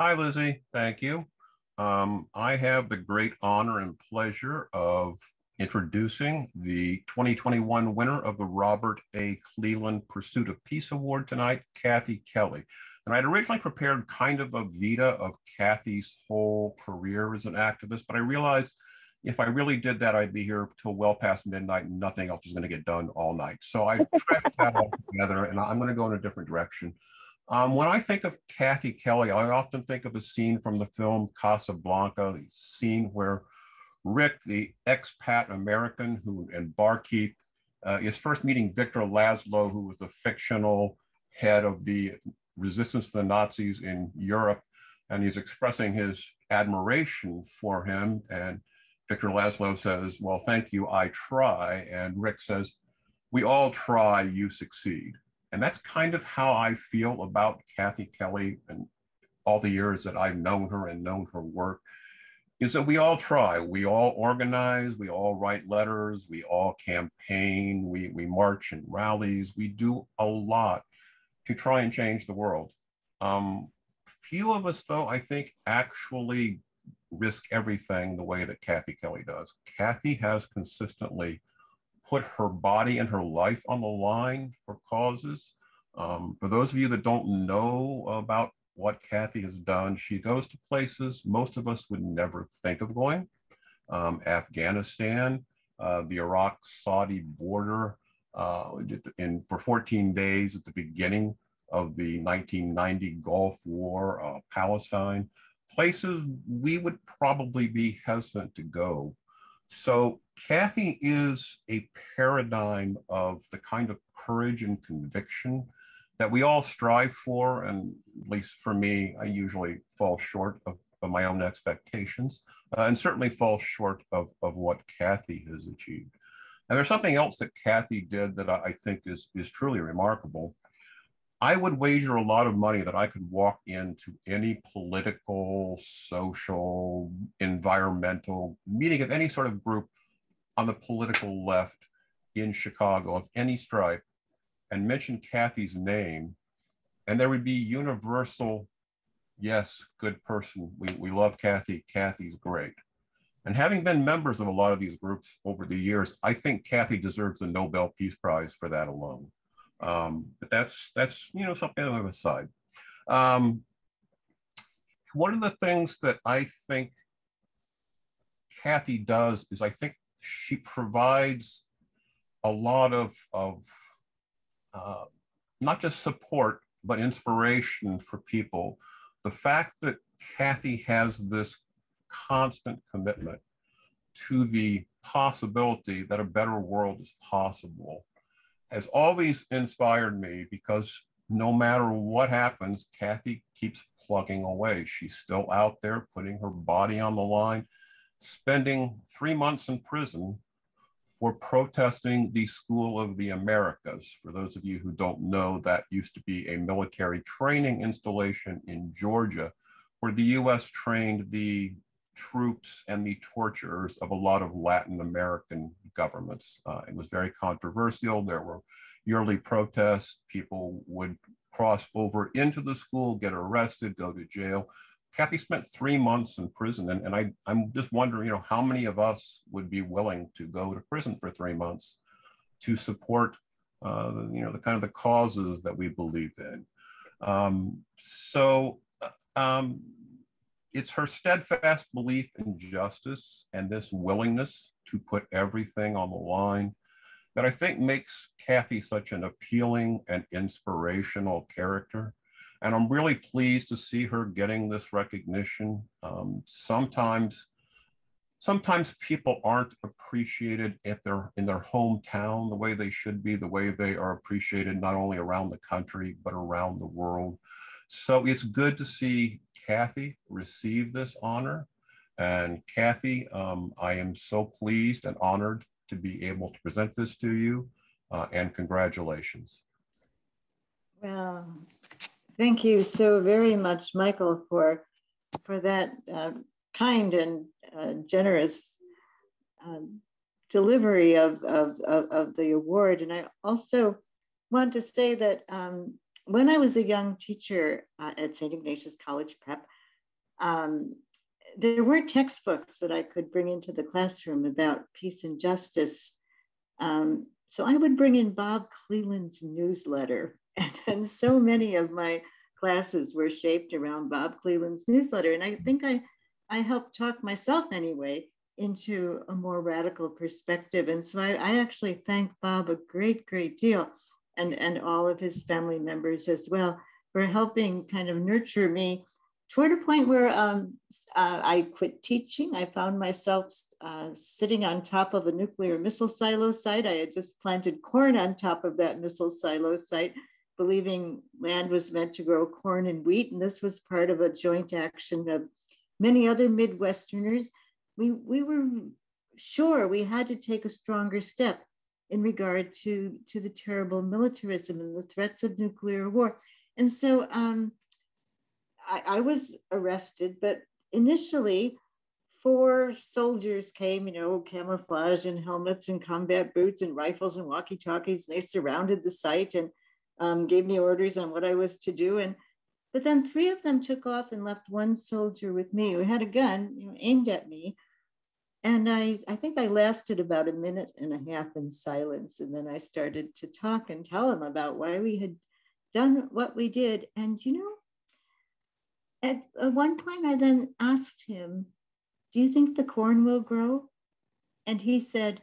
Hi, Lizzie. Thank you. Um, I have the great honor and pleasure of introducing the 2021 winner of the Robert A. Cleland Pursuit of Peace Award tonight, Kathy Kelly. And I'd originally prepared kind of a vita of Kathy's whole career as an activist, but I realized if I really did that, I'd be here till well past midnight and nothing else is going to get done all night. So I tracked that all together and I'm going to go in a different direction. Um, when I think of Kathy Kelly, I often think of a scene from the film Casablanca, the scene where Rick, the expat American who and barkeep, uh, is first meeting Victor Laszlo, who was the fictional head of the resistance to the Nazis in Europe, and he's expressing his admiration for him. And Victor Laszlo says, Well, thank you, I try. And Rick says, We all try, you succeed. And that's kind of how I feel about Kathy Kelly and all the years that I've known her and known her work is that we all try, we all organize, we all write letters, we all campaign, we, we march in rallies, we do a lot to try and change the world. Um, few of us, though, I think actually risk everything the way that Kathy Kelly does. Kathy has consistently put her body and her life on the line for causes. Um, for those of you that don't know about what Kathy has done, she goes to places most of us would never think of going. Um, Afghanistan, uh, the Iraq-Saudi border, uh, in, for 14 days at the beginning of the 1990 Gulf War, uh, Palestine, places we would probably be hesitant to go. So Kathy is a paradigm of the kind of courage and conviction that we all strive for. And at least for me, I usually fall short of, of my own expectations uh, and certainly fall short of, of what Kathy has achieved. And there's something else that Kathy did that I think is, is truly remarkable. I would wager a lot of money that I could walk into any political, social, environmental meeting of any sort of group on the political left in Chicago of any stripe and mention Kathy's name, and there would be universal, yes, good person. We, we love Kathy. Kathy's great. And having been members of a lot of these groups over the years, I think Kathy deserves a Nobel Peace Prize for that alone. Um, but that's that's you know something of a side. Um, one of the things that I think Kathy does is I think she provides a lot of of uh, not just support but inspiration for people. The fact that Kathy has this constant commitment to the possibility that a better world is possible has always inspired me because no matter what happens, Kathy keeps plugging away. She's still out there putting her body on the line, spending three months in prison for protesting the School of the Americas. For those of you who don't know, that used to be a military training installation in Georgia where the US trained the troops and the torturers of a lot of Latin American governments. Uh, it was very controversial. There were yearly protests. People would cross over into the school, get arrested, go to jail. Kathy spent three months in prison, and, and I, I'm just wondering, you know, how many of us would be willing to go to prison for three months to support, uh, you know, the kind of the causes that we believe in. Um, so uh, um, it's her steadfast belief in justice and this willingness to put everything on the line that I think makes Kathy such an appealing and inspirational character. And I'm really pleased to see her getting this recognition. Um, sometimes, sometimes people aren't appreciated at their in their hometown the way they should be, the way they are appreciated not only around the country but around the world. So it's good to see Kathy receive this honor. And Kathy, um, I am so pleased and honored to be able to present this to you uh, and congratulations. Well, thank you so very much, Michael, for, for that uh, kind and uh, generous um, delivery of, of, of, of, the award. And I also want to say that um, when I was a young teacher uh, at St. Ignatius College Prep, um, there weren't textbooks that I could bring into the classroom about peace and justice. Um, so I would bring in Bob Cleland's newsletter. And, and so many of my classes were shaped around Bob Cleland's newsletter. And I think I, I helped talk myself anyway into a more radical perspective. And so I, I actually thank Bob a great, great deal and, and all of his family members as well for helping kind of nurture me toward a point where um, uh, I quit teaching. I found myself uh, sitting on top of a nuclear missile silo site. I had just planted corn on top of that missile silo site, believing land was meant to grow corn and wheat. And this was part of a joint action of many other Midwesterners. We, we were sure we had to take a stronger step in regard to, to the terrible militarism and the threats of nuclear war. And so um, I, I was arrested, but initially, four soldiers came, you know, camouflage and helmets and combat boots and rifles and walkie talkies. They surrounded the site and um, gave me orders on what I was to do. And but then three of them took off and left one soldier with me who had a gun, you know, aimed at me. And I, I think I lasted about a minute and a half in silence. And then I started to talk and tell him about why we had done what we did. And you know, at, one point, I then asked him, Do you think the corn will grow? And he said,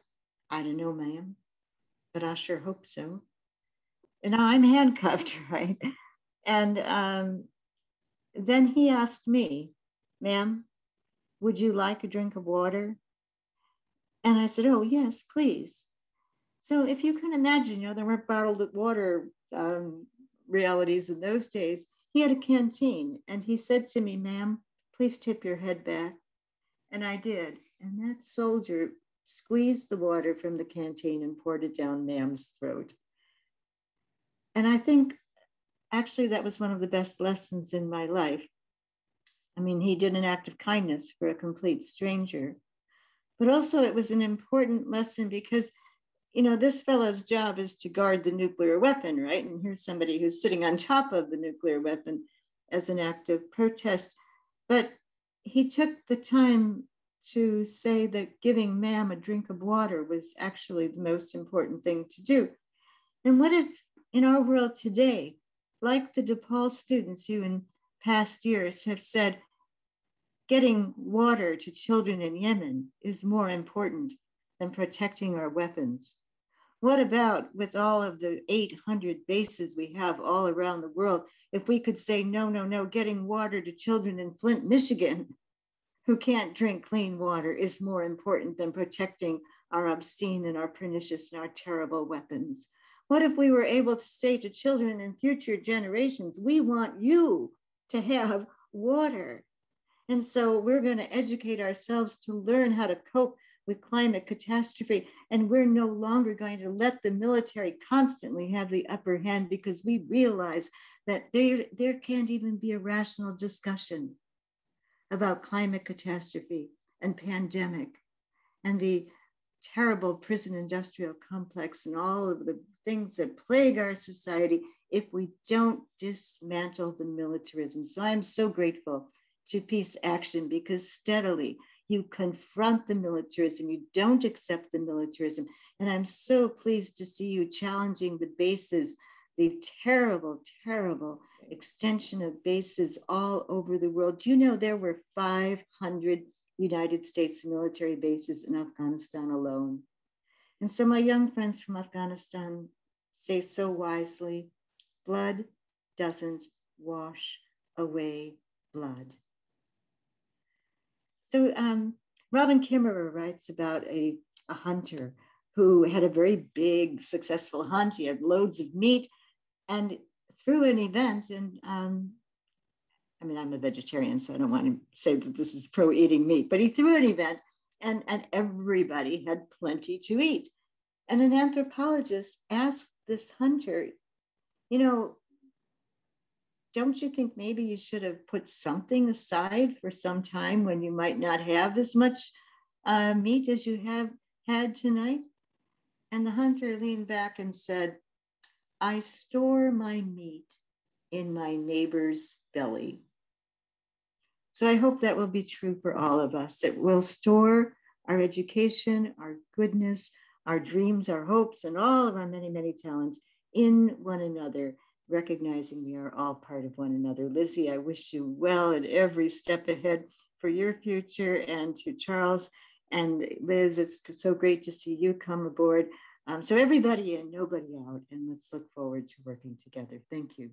I don't know, ma'am, but I sure hope so. And now I'm handcuffed, right? And um, then he asked me, Ma'am, would you like a drink of water? And I said, Oh, yes, please. So if you can imagine, you know, there weren't bottled water um, realities in those days. He had a canteen and he said to me, ma'am, please tip your head back. And I did. And that soldier squeezed the water from the canteen and poured it down ma'am's throat. And I think actually that was one of the best lessons in my life. I mean, he did an act of kindness for a complete stranger. But also, it was an important lesson because you know, this fellow's job is to guard the nuclear weapon, right? And here's somebody who's sitting on top of the nuclear weapon as an act of protest. But he took the time to say that giving ma'am a drink of water was actually the most important thing to do. And what if in our world today, like the DePaul students who in past years have said, getting water to children in Yemen is more important than protecting our weapons? What about with all of the 800 bases we have all around the world? If we could say, no, no, no, getting water to children in Flint, Michigan, who can't drink clean water is more important than protecting our obscene and our pernicious and our terrible weapons. What if we were able to say to children and future generations, we want you to have water? And so we're going to educate ourselves to learn how to cope with climate catastrophe. And we're no longer going to let the military constantly have the upper hand because we realize that there, there can't even be a rational discussion about climate catastrophe and pandemic and the terrible prison industrial complex and all of the things that plague our society if we don't dismantle the militarism. So I'm so grateful to Peace Action because steadily you confront the militarism, you don't accept the militarism. And I'm so pleased to see you challenging the bases, the terrible, terrible extension of bases all over the world. Do you know there were 500 United States military bases in Afghanistan alone? And so, my young friends from Afghanistan say so wisely blood doesn't wash away blood. So um, Robin Kimmerer writes about a, a hunter who had a very big, successful hunt. He had loads of meat. And through an event, and um, I mean, I'm a vegetarian, so I don't want to say that this is pro eating meat, but he threw an event and, and everybody had plenty to eat. And an anthropologist asked this hunter, you know, don't you think maybe you should have put something aside for some time when you might not have as much uh, meat as you have had tonight? And the hunter leaned back and said, I store my meat in my neighbor's belly. So I hope that will be true for all of us. It will store our education, our goodness, our dreams, our hopes, and all of our many, many talents in one another, recognizing we are all part of one another. Lizzie, I wish you well at every step ahead for your future and to Charles and Liz, it's so great to see you come aboard. Um, so everybody in, nobody out, and let's look forward to working together. Thank you.